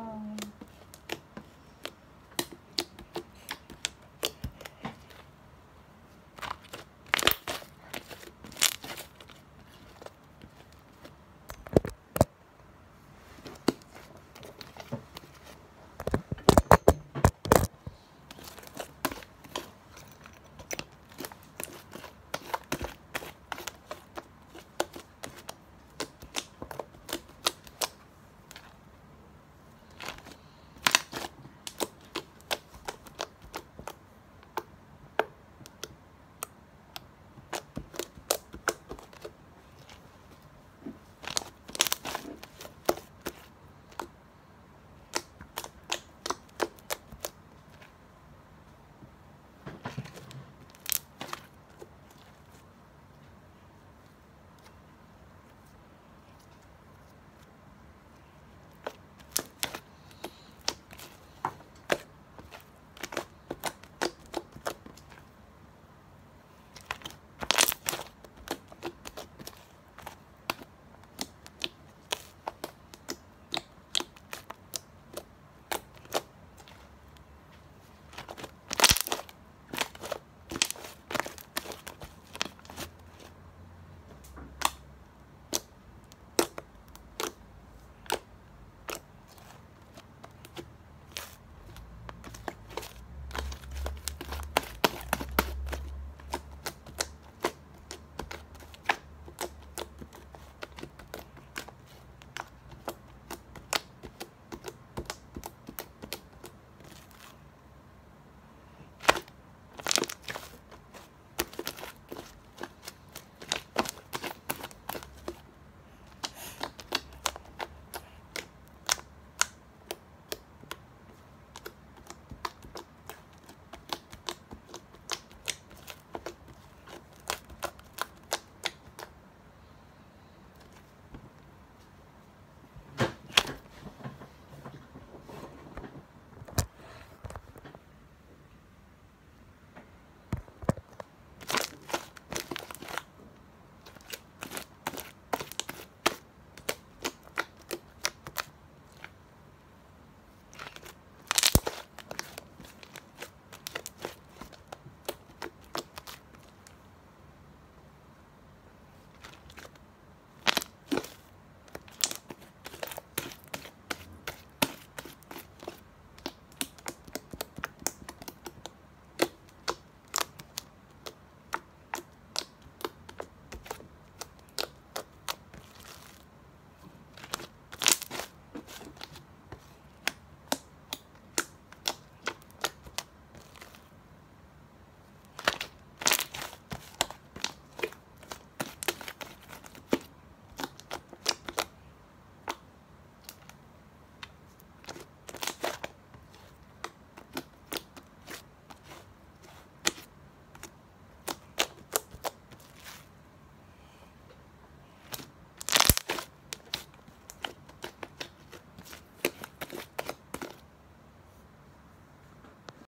哦